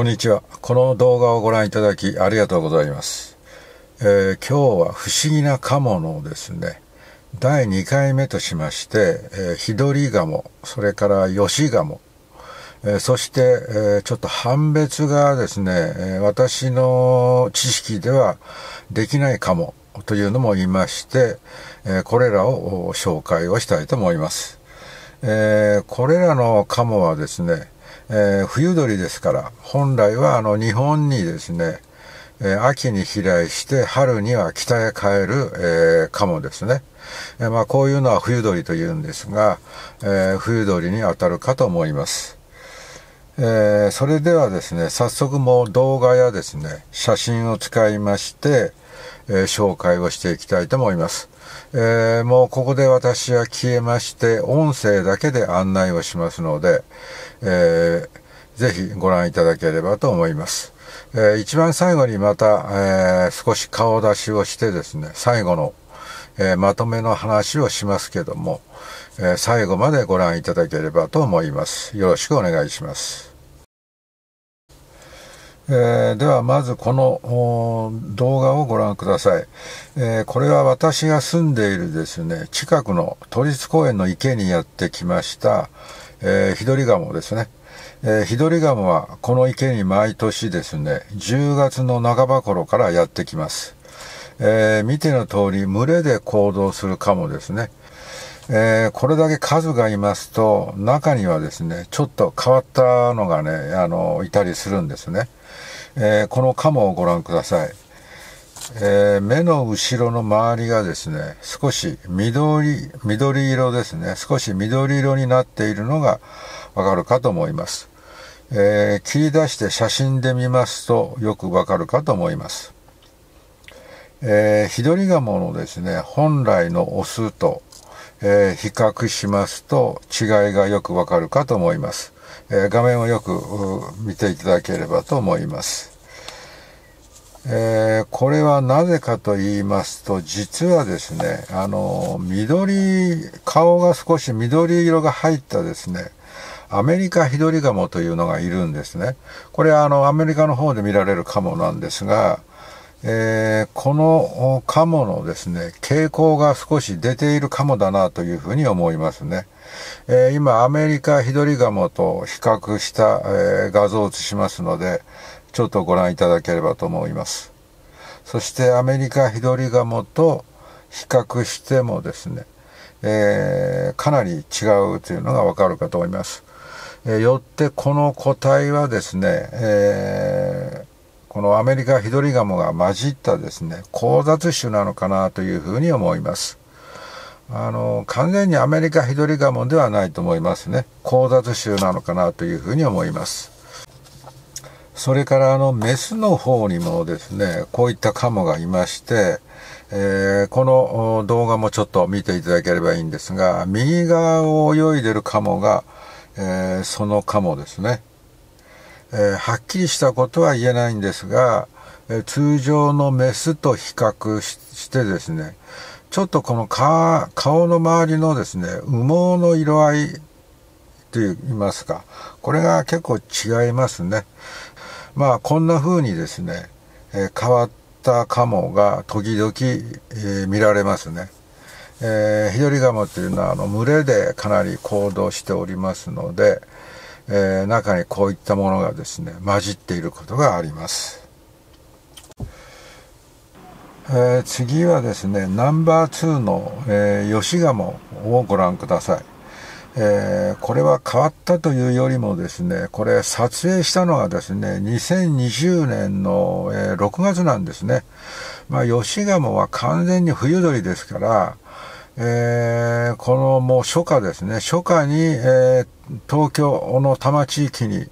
こんにちは。この動画をご覧いただきありがとうございます。えー、今日は不思議なカモのですね、第2回目としまして、えー、ヒドリガモ、それからヨシガモ、えー、そして、えー、ちょっと判別がですね、え私の知識ではできないかもというのもいまして、えこれらを紹介をしたいと思います。えこれらのカモはですね、えー、冬鳥ですから、本来はあの日本にですね、え、秋に飛来して春には北へ帰る、えー、カモですね。えー、まあこういうのは冬鳥というんですが、えー、冬鳥に当たるかと思います。え、それではですね、早速もう動画やですね、写真を使いまして、え、紹介をしていきたいと思います。えー、もうここで私は消えまして、音声だけで案内をしますので、えー、ぜひご覧いただければと思います。えー、一番最後にまた、えー、少し顔出しをしてですね、最後の、え、まとめの話をしますけども、え、最後までご覧いただければと思います。よろしくお願いします。えー、ではまずこの動画をご覧ください、えー、これは私が住んでいるですね近くの都立公園の池にやってきました、えー、ヒドリガモですね、えー、ヒドリガモはこの池に毎年ですね10月の半ば頃からやってきます、えー、見ての通り群れで行動するカモですね。えー、これだけ数がいますと、中にはですね、ちょっと変わったのがね、あの、いたりするんですね。えー、このカモをご覧ください。えー、目の後ろの周りがですね、少し緑、緑色ですね、少し緑色になっているのがわかるかと思います。えー、切り出して写真で見ますとよくわかるかと思います。えー、ヒドリガモのですね、本来のオスと、えー、比較しますと違いがよくわかるかと思います。え画面をよく見ていただければと思います。えー、これはなぜかと言いますと、実はですね、あの、緑、顔が少し緑色が入ったですね、アメリカヒドリガモというのがいるんですね。これはあの、アメリカの方で見られるカモなんですが、えー、このカモのですね、傾向が少し出ているカモだなというふうに思いますね。えー、今、アメリカヒドリガモと比較した、えー、画像を映しますので、ちょっとご覧いただければと思います。そしてアメリカヒドリガモと比較してもですね、えー、かなり違うというのがわかるかと思います。えー、よってこの個体はですね、えー、このアメリカヒドリガモが混じったですね、交雑種なのかなというふうに思います。あの、完全にアメリカヒドリガモンではないと思いますね。交雑種なのかなというふうに思います。それからあの、メスの方にもですね、こういったカモがいまして、えー、この動画もちょっと見ていただければいいんですが、右側を泳いでるカモが、えー、そのカモですね。えー、はっきりしたことは言えないんですが、え通常のメスと比較してですね、ちょっとこの顔の周りのですね、羽毛の色合いと言いますか、これが結構違いますね。まあこんな風にですね、えー、変わったカモが時々、えー、見られますね。えー、ヒドリガモというのはあの群れでかなり行動しておりますので、えー、中にこういったものがですね、混じっていることがあります。えー、次はですね、ナンバー2の、えー、ヨシガモをご覧ください。えー、これは変わったというよりもですね、これ撮影したのがですね、2020年の、えー、6月なんですね。まあ、ヨシガモは完全に冬鳥ですから、えー、このもう初夏ですね、初夏に、え、東京の多摩地域に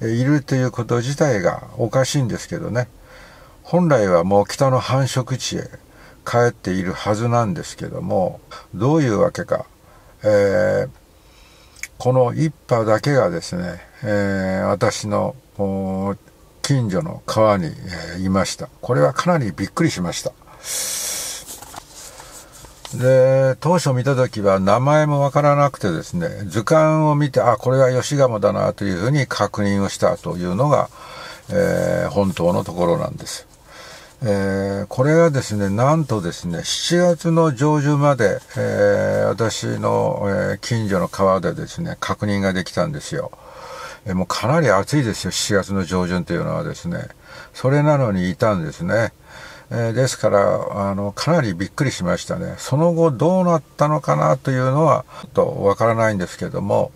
いるということ自体がおかしいんですけどね。本来はもう北の繁殖地へ帰っているはずなんですけども、どういうわけか、えー、この一派だけがですね、えー、私の近所の川に、え、いました。これはかなりびっくりしました。で、当初見た時は名前もわからなくてですね、図鑑を見て、あ、これは吉鴨だなというふうに確認をしたというのが、えー、本当のところなんです。えー、これがですね、なんとですね、7月の上旬まで、えー、私の、えー、近所の川でですね、確認ができたんですよ。えもうかなり暑いですよ、7月の上旬というのはですね。それなのにいたんですね。えですから、あの、かなりびっくりしましたね。その後どうなったのかなというのは、とわからないんですけども、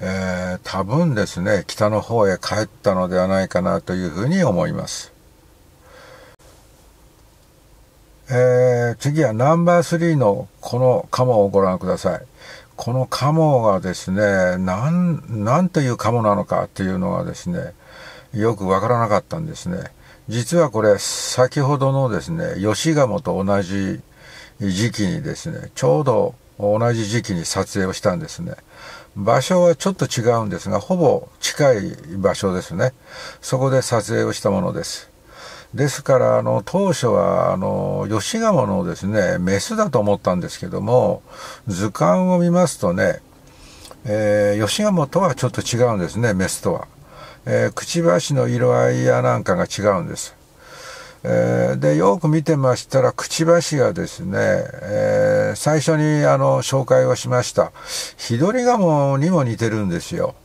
えー、多分ですね、北の方へ帰ったのではないかなというふうに思います。えー、次はナンバー3のこのカモをご覧ください。このカモがですね、なん、なんというカモなのかっていうのがですね、よくわからなかったんですね。実はこれ、先ほどのですね、吉鴨と同じ時期にですね、ちょうど同じ時期に撮影をしたんですね。場所はちょっと違うんですが、ほぼ近い場所ですね。そこで撮影をしたものです。ですから、あの、当初は、あの、吉鴨のですね、メスだと思ったんですけども、図鑑を見ますとね、えー、吉鴨とはちょっと違うんですね、メスとは。えー、くちばしの色合いやなんかが違うんです。えー、で、よく見てましたら、くちばしがですね、えー、最初にあの、紹介をしました、ヒドリガモにも似てるんですよ。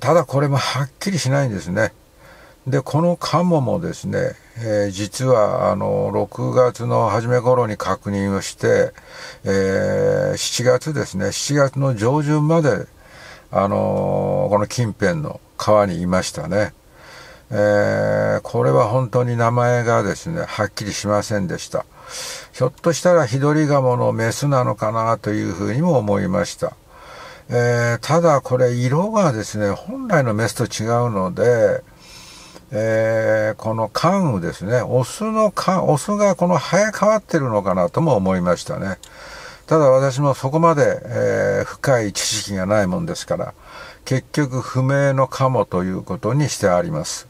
ただこれもはっきりしないんですね。で、このカモもですね、えー、実は、あの、6月の初め頃に確認をして、えー、7月ですね、7月の上旬まで、あのこの近辺の川にいましたね。えー、これは本当に名前がですね、はっきりしませんでした。ひょっとしたらヒドリガモのメスなのかなというふうにも思いました。えー、ただこれ色がですね、本来のメスと違うので、えー、この関羽ですね、オスの関、オスがこの生え変わってるのかなとも思いましたね。ただ私もそこまで、えー、深い知識がないもんですから、結局不明のかもということにしてあります。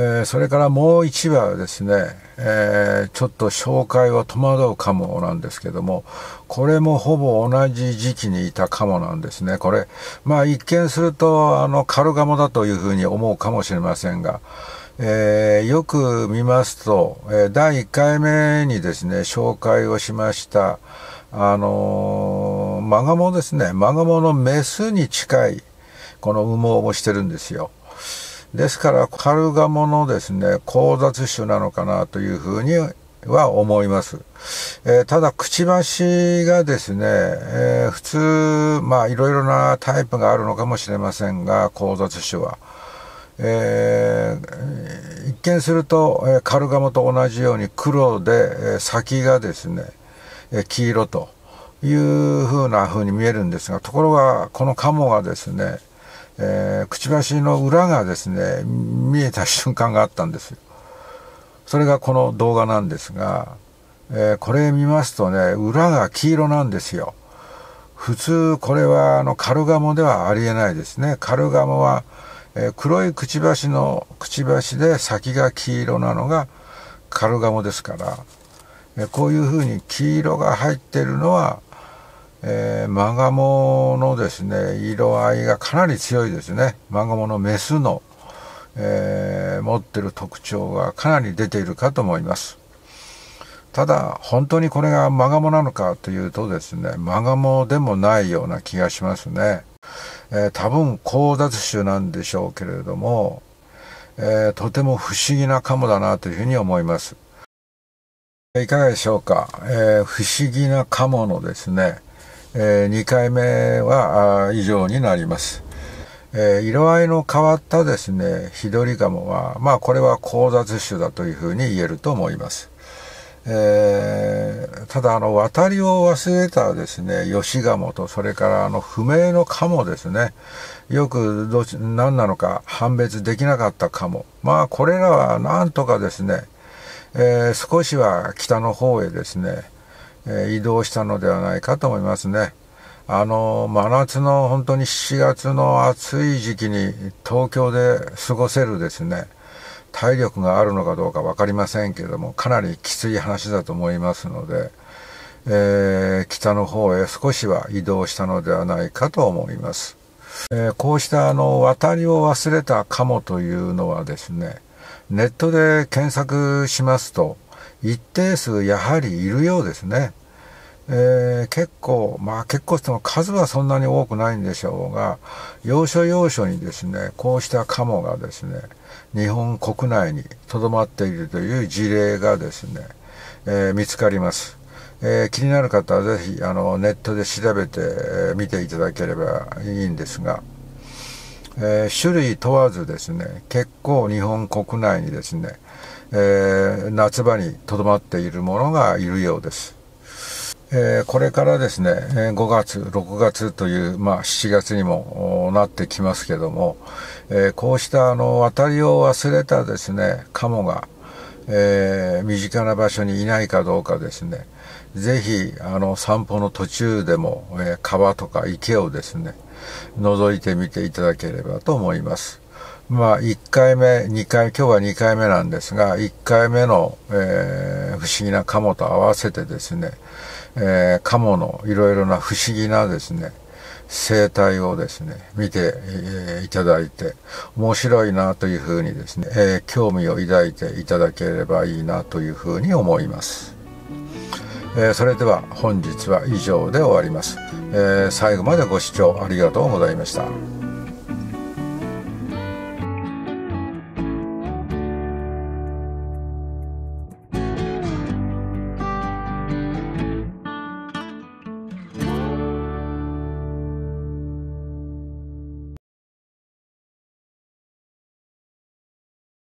え、それからもう一羽はですね、え、ちょっと紹介は戸惑うカモなんですけども、これもほぼ同じ時期にいたカモなんですね。これ、まあ一見すると、あの、カルガモだというふうに思うかもしれませんが、えー、よく見ますと、えー、第1回目にですね、紹介をしました、あのー、マガモですね、マガモのメスに近い、この羽毛をしてるんですよ。ですから、カルガモのですね、交雑種なのかなというふうには思います。えー、ただ、くちばしがですね、えー、普通、まあ、いろいろなタイプがあるのかもしれませんが、交雑種は。えー、一見すると、えカルガモと同じように黒で、え先がですね、え黄色というふうな風に見えるんですが、ところが、このカモがですね、えー、くちばしの裏がですね、見えた瞬間があったんですよ。それがこの動画なんですが、えー、これ見ますとね、裏が黄色なんですよ。普通これはあのカルガモではありえないですね。カルガモは、えー、黒いくちばしのくちばしで先が黄色なのがカルガモですから、えー、こういうふうに黄色が入ってるのはえー、マガモのですね、色合いがかなり強いですね。マガモのメスの、えー、持ってる特徴がかなり出ているかと思います。ただ、本当にこれがマガモなのかというとですね、マガモでもないような気がしますね。えー、多分、交雑種なんでしょうけれども、え、とても不思議なカモだなというふうに思います。いかがでしょうか、え、不思議なカモのですね、えー、2回目は以上になります。えー、色合いの変わったですね、ヒドリガモは、まあこれは交雑種だというふうに言えると思います。えー、ただあの、渡りを忘れたですね、吉鴨と、それからあの、不明の鴨ですね。よくど、何なのか判別できなかった鴨。まあこれらはなんとかですね、えー、少しは北の方へですね、え移動したのではないかと思いますね。あの、真夏の本当に7月の暑い時期に東京で過ごせるですね、体力があるのかどうか分かりませんけれどもかなりきつい話だと思いますので、えー、北の方へ少しは移動したのではないかと思います。えー、こうしたあの渡りを忘れたカモというのはですねネットで検索しますと一定数やはりいるようですね。えー、結構、まあ結構しても数はそんなに多くないんでしょうが、要所要所にですね、こうしたカモがですね、日本国内に留まっているという事例がですね、えー、見つかります。えー、気になる方はぜひあのネットで調べてみていただければいいんですが、え、種類問わずですね結構日本国内にですね、えー、夏場にとどまっているものがいるようです。えー、これからですね、5月、6月という、まあ、7月にもなってきますけども、えー、こうしたあの渡りを忘れたですね、カモが、えー、身近な場所にいないかどうかですね、ぜひ、あの、散歩の途中でも、え、川とか池をですね、覗いてみていただければと思います。まあ、1回目、2回、今日は2回目なんですが、1回目の、えー、不思議なカモと合わせてですね、えー、カモのいろいろな不思議なですね、生態をですね、見て、えー、いただいて、面白いなというふうにですね、えー、興味を抱いていただければいいなというふうに思います。え、それでは本日は以上で終わります、え最後までご視聴ありがとうございました。